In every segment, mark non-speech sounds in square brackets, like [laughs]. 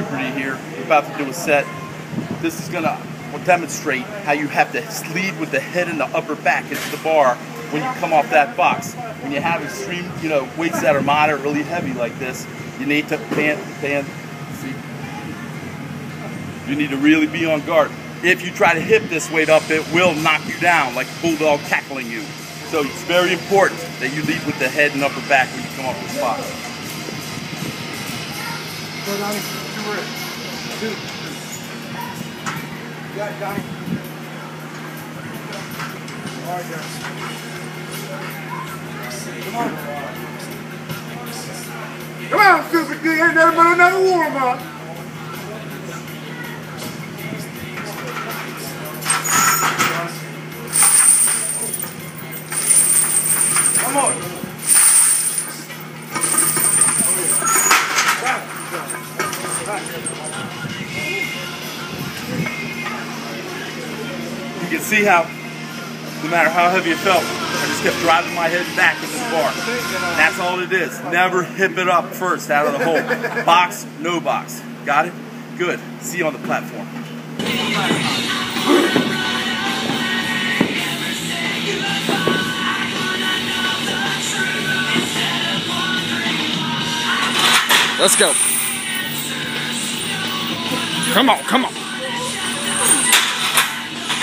about to do a set. This is gonna demonstrate how you have to lead with the head and the upper back into the bar when you come off that box. When you have extreme, you know, weights that are moderately heavy like this, you need to band, band, see. You need to really be on guard. If you try to hip this weight up, it will knock you down like a bulldog tackling you. So it's very important that you lead with the head and upper back when you come off this box. Go, Donnie. Two. Got it, Donnie. All right, guys. Come on. Come on, stupid thing. Ain't nothing but another warm up. Come on. You can see how, no matter how heavy it felt, I just kept driving my head back in this bar. That's all it is. Never hip it up first out of the hole. Box, no box. Got it? Good. See you on the platform. Let's go. Come on, come on.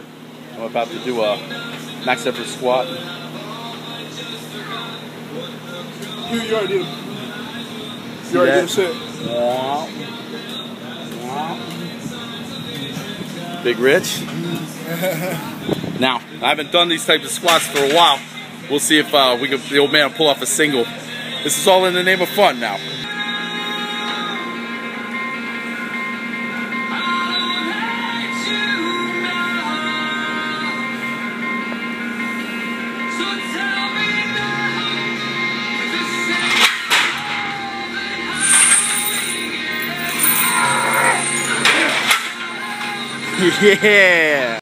here. I'm about to do a max effort squat. You, you already did You already did a set. Wow. Wow. Big Rich. [laughs] now, I haven't done these types of squats for a while. We'll see if uh, we can, the old man will pull off a single. This is all in the name of fun now. [laughs] Yeah.